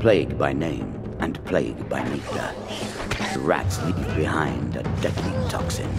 Plague by name and plague by nectar. The rats leave behind a deadly toxin.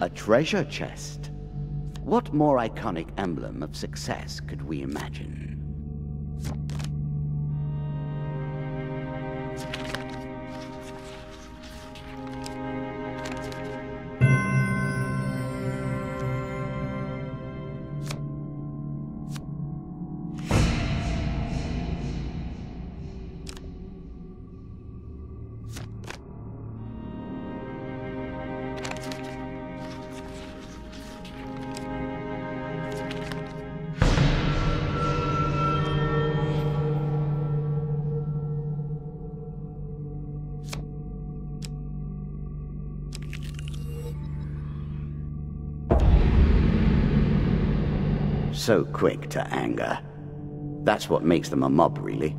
A treasure chest. What more iconic emblem of success could we imagine? So quick to anger. That's what makes them a mob, really.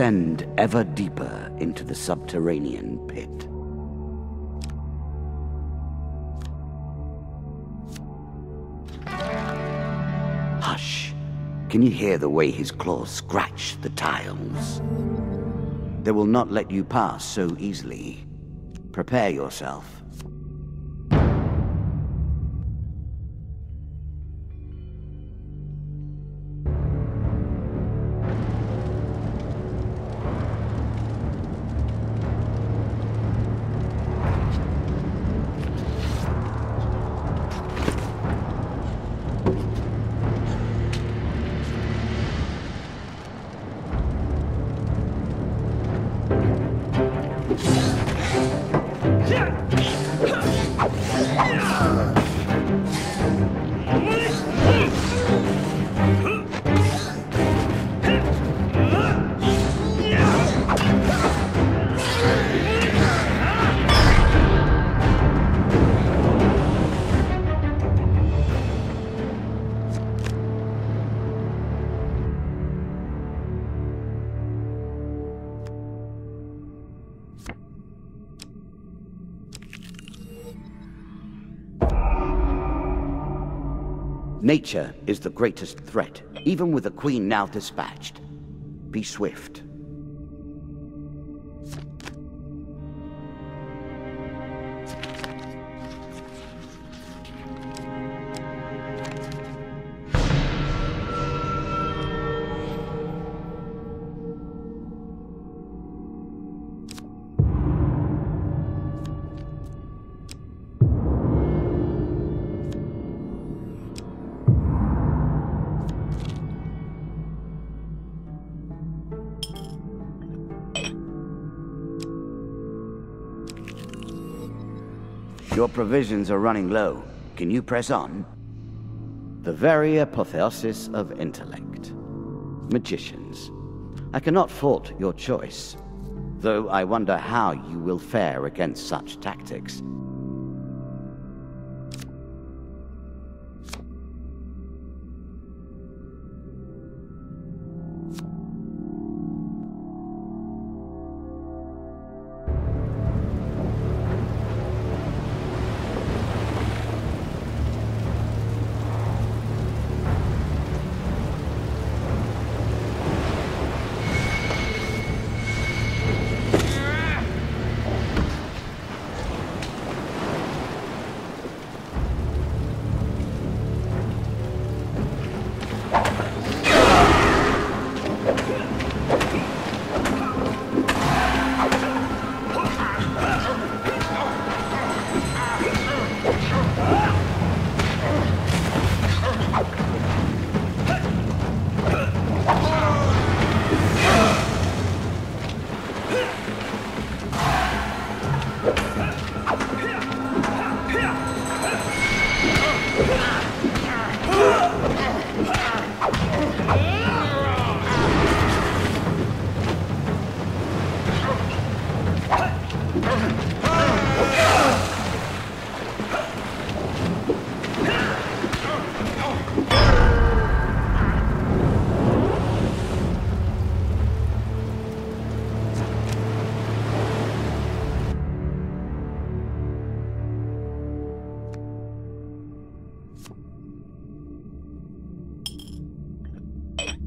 Descend ever deeper into the subterranean pit. Hush. Can you hear the way his claws scratch the tiles? They will not let you pass so easily. Prepare yourself. Yeah! Nature is the greatest threat, even with the Queen now dispatched. Be swift. Your provisions are running low. Can you press on? The very apotheosis of intellect. Magicians. I cannot fault your choice, though I wonder how you will fare against such tactics.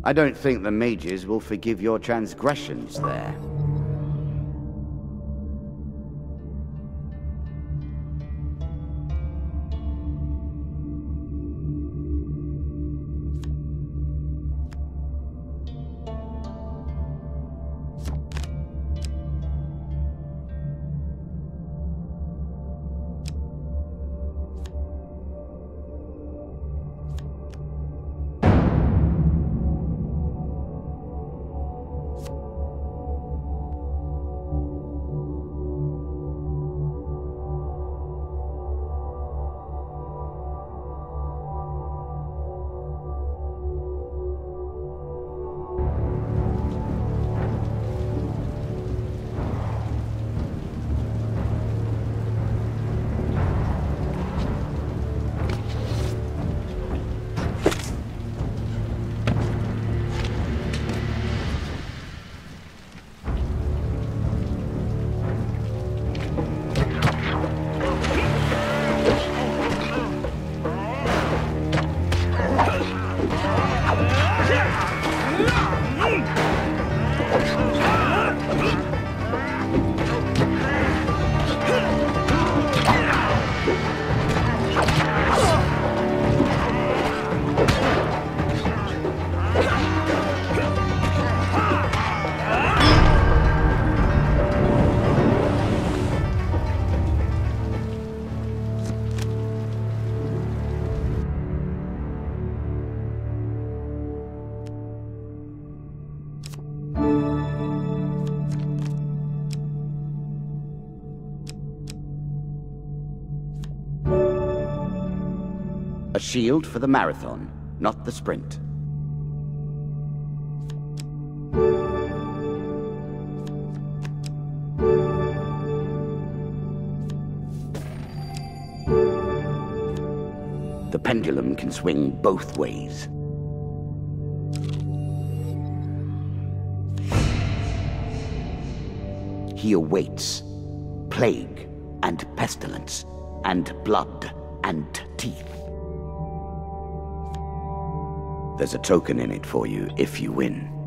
I don't think the mages will forgive your transgressions there. A shield for the marathon, not the sprint. The pendulum can swing both ways. He awaits plague and pestilence and blood and teeth. There's a token in it for you if you win.